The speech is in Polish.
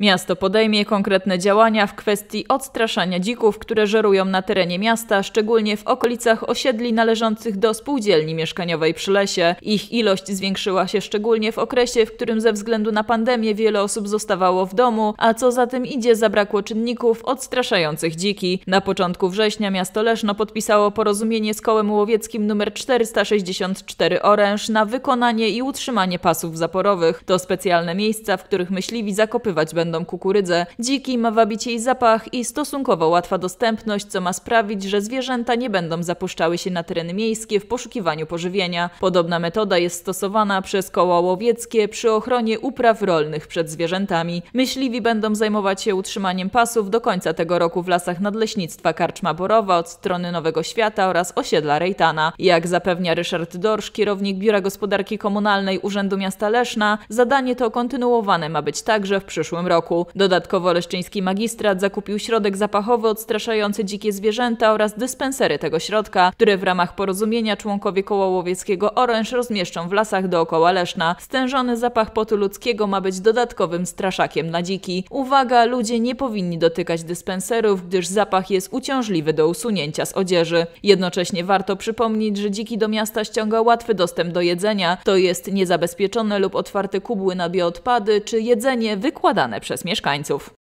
Miasto podejmie konkretne działania w kwestii odstraszania dzików, które żerują na terenie miasta, szczególnie w okolicach osiedli należących do spółdzielni mieszkaniowej przy lesie. Ich ilość zwiększyła się szczególnie w okresie, w którym ze względu na pandemię wiele osób zostawało w domu, a co za tym idzie zabrakło czynników odstraszających dziki. Na początku września miasto Leszno podpisało porozumienie z kołem łowieckim nr 464 Oręż na wykonanie i utrzymanie pasów zaporowych. To specjalne miejsca, w których myśliwi zakopywać będą będą kukurydzę. Dziki ma wabić jej zapach i stosunkowo łatwa dostępność, co ma sprawić, że zwierzęta nie będą zapuszczały się na tereny miejskie w poszukiwaniu pożywienia. Podobna metoda jest stosowana przez koła łowieckie przy ochronie upraw rolnych przed zwierzętami. Myśliwi będą zajmować się utrzymaniem pasów do końca tego roku w lasach nadleśnictwa Karczma Borowa od strony Nowego Świata oraz osiedla Rejtana. Jak zapewnia Ryszard Dorsz, kierownik Biura Gospodarki Komunalnej Urzędu Miasta Leszna, zadanie to kontynuowane ma być także w przyszłym roku roku. Dodatkowo leszczyński magistrat zakupił środek zapachowy odstraszający dzikie zwierzęta oraz dyspensery tego środka, które w ramach porozumienia członkowie koła łowieckiego oręż rozmieszczą w lasach dookoła Leszna. Stężony zapach potu ludzkiego ma być dodatkowym straszakiem na dziki. Uwaga, ludzie nie powinni dotykać dyspenserów, gdyż zapach jest uciążliwy do usunięcia z odzieży. Jednocześnie warto przypomnieć, że dziki do miasta ściąga łatwy dostęp do jedzenia, to jest niezabezpieczone lub otwarte kubły na bioodpady czy jedzenie wykładane przez mieszkańców.